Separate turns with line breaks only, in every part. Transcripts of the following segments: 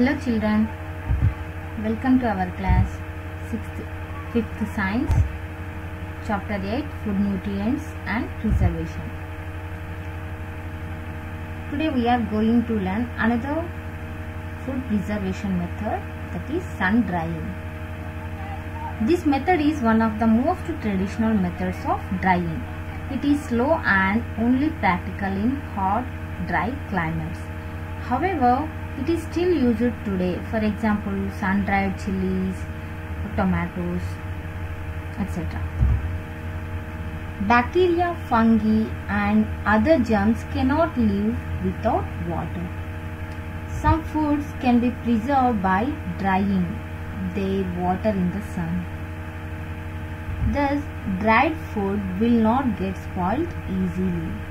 Hello children, welcome to our class 6th, 5th science chapter 8 food nutrients and preservation. Today we are going to learn another food preservation method that is sun drying. This method is one of the most traditional methods of drying. It is slow and only practical in hot, dry climates. However, it is still used today. For example, sun-dried chilies, tomatoes, etc. Bacteria, fungi and other germs cannot live without water. Some foods can be preserved by drying their water in the sun. Thus, dried food will not get spoiled easily.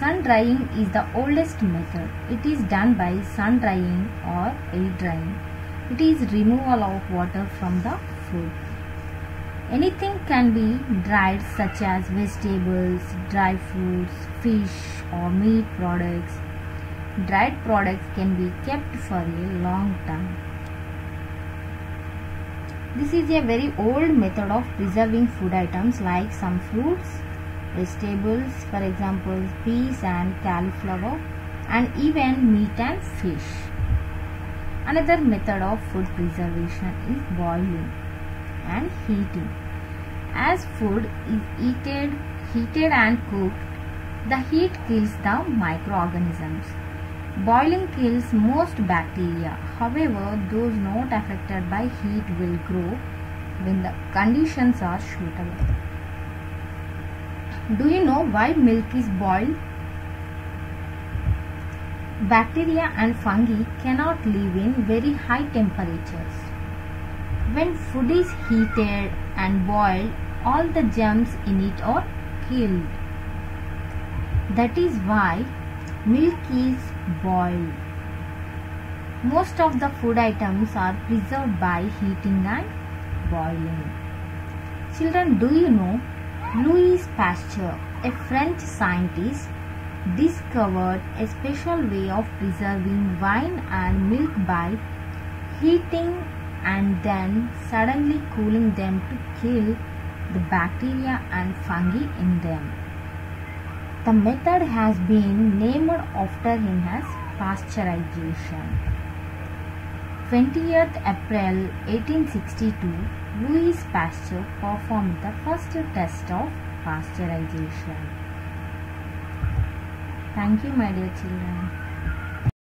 Sun drying is the oldest method. It is done by sun drying or air drying. It is removal of water from the food. Anything can be dried such as vegetables, dry fruits, fish or meat products. Dried products can be kept for a long time. This is a very old method of preserving food items like some fruits, vegetables, for example, peas and cauliflower, and even meat and fish. Another method of food preservation is boiling and heating. As food is heated, heated and cooked, the heat kills the microorganisms. Boiling kills most bacteria. However, those not affected by heat will grow when the conditions are suitable. Do you know why milk is boiled? Bacteria and fungi cannot live in very high temperatures. When food is heated and boiled, all the germs in it are killed. That is why milk is boiled. Most of the food items are preserved by heating and boiling. Children, do you know Louis Pasteur, a French scientist, discovered a special way of preserving wine and milk by heating and then suddenly cooling them to kill the bacteria and fungi in them. The method has been named after him as pasteurization. 20th April 1862, Louis Pasteur performed the first test of pasteurization. Thank you, my dear children.